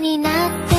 になって